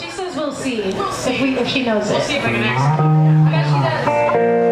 She says we'll see, we'll see. If, we, if she knows we'll it. We'll see if I can ask. I bet she does.